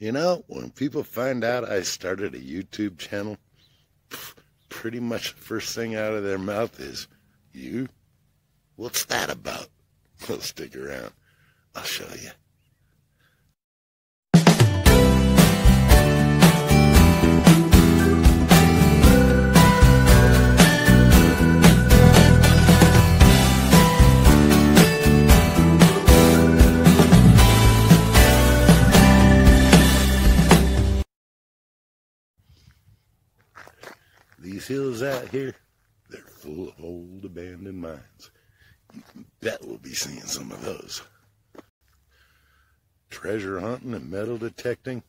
You know, when people find out I started a YouTube channel, pretty much the first thing out of their mouth is, You? What's that about? Well, stick around. I'll show you. These hills out here, they're full of old abandoned mines. You can bet we'll be seeing some of those. Treasure hunting and metal detecting,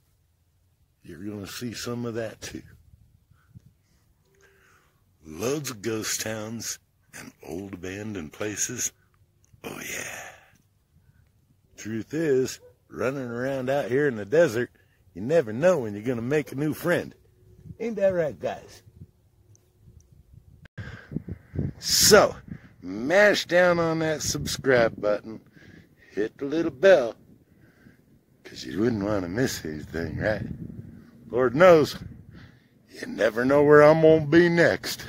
you're going to see some of that too. Loads of ghost towns and old abandoned places. Oh yeah. Truth is, running around out here in the desert, you never know when you're going to make a new friend. Ain't that right, guys? So, mash down on that subscribe button, hit the little bell, because you wouldn't want to miss anything, right? Lord knows, you never know where I'm going to be next.